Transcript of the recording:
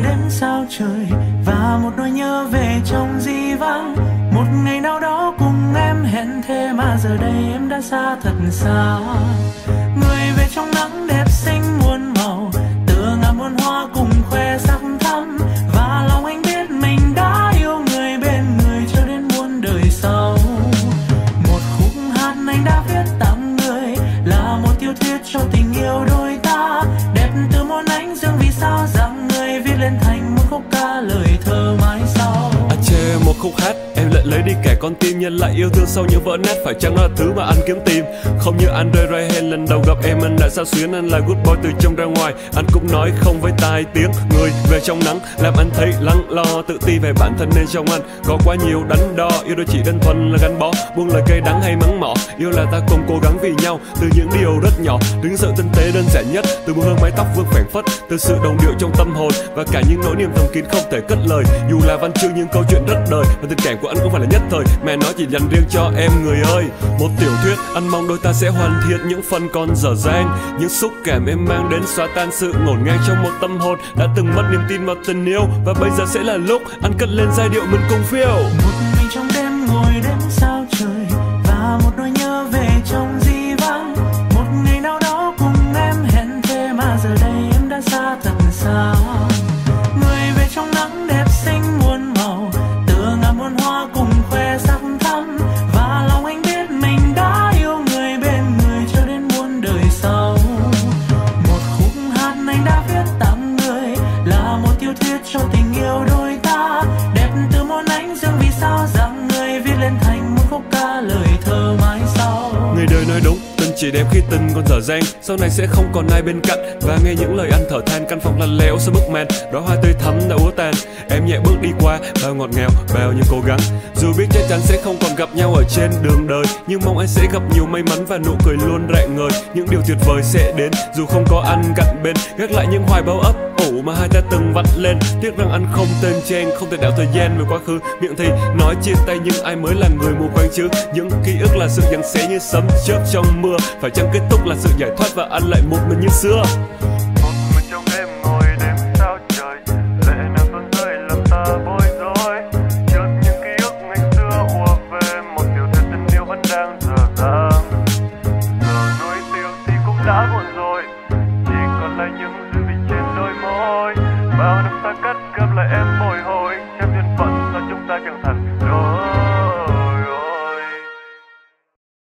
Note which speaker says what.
Speaker 1: người đến sao trời và một nỗi nhớ về trong di vang một ngày nào đó cùng em hẹn thế mà giờ đây em đã xa thật xa. Người một khúc hát,
Speaker 2: em lại lấy đi kẻ con tim. Nhân lại yêu thương sau những vỡ nát, phải chăng nó là thứ mà anh kiếm tìm? Không như Andre Ryan lần đầu gặp em, anh đã sao xuyến, anh là good boy từ trong ra ngoài. Anh cũng nói không với tai tiếng người về trong nắng, làm anh thấy lắng lo. Tự ti về bản thân nên trong anh có quá nhiều đánh đo. Yêu đôi chỉ đơn thuần là gắn bó, buông lời cây đắng hay mắng mỏ. Yêu là ta cùng cố gắng vì nhau từ những điều rất nhỏ. Đứng sự tinh tế đơn giản nhất, từ một hương mái tóc vương phảng phất, từ sự đồng điệu trong tâm hồn và cả những nỗi niềm thầm kín không thể cất lời. Dù là văn chương nhưng câu chuyện rất đời và tình cảm của anh cũng phải là nhất thời. Mẹ nó chỉ dành riêng cho em, người ơi. Một tiểu thuyết, anh mong đôi ta sẽ hoàn thiện những phần còn dở dang. Những xúc cảm em mang đến xóa tan sự ngổn ngang trong một tâm hồn. Đã từng mất niềm tin vào tình yêu, và bây giờ sẽ là lúc anh cất lên giai điệu mình cùng phiêu.
Speaker 1: Một ngày trong đêm
Speaker 2: chỉ đẹp khi tình còn dở dang. Sau này sẽ không còn ai bên cạnh. Và nghe những lời anh thở than, căn phòng lạnh lẽo sau bức màn. Đó hoa tươi thắm đã úa tàn em nhẹ bước đi qua, bao ngọt ngào, bao nhiêu cố gắng. Dù biết chắc chắn sẽ không còn gặp nhau ở trên đường đời, nhưng mong anh sẽ gặp nhiều may mắn và nụ cười luôn rạng ngời. Những điều tuyệt vời sẽ đến, dù không có anh cạnh bên. Gác lại những hoài bão ấp ủ mà hai ta từng vặn lên. Tiếc rằng anh không tên trang không thể đảo thời gian về quá khứ. Miệng thì nói chia tay, nhưng ai mới là người mù quáng chứ? Những ký ức là sự giằng xé như sấm chớp trong mưa phải chăng kết thúc là sự giải thoát và ăn lại một mình như xưa?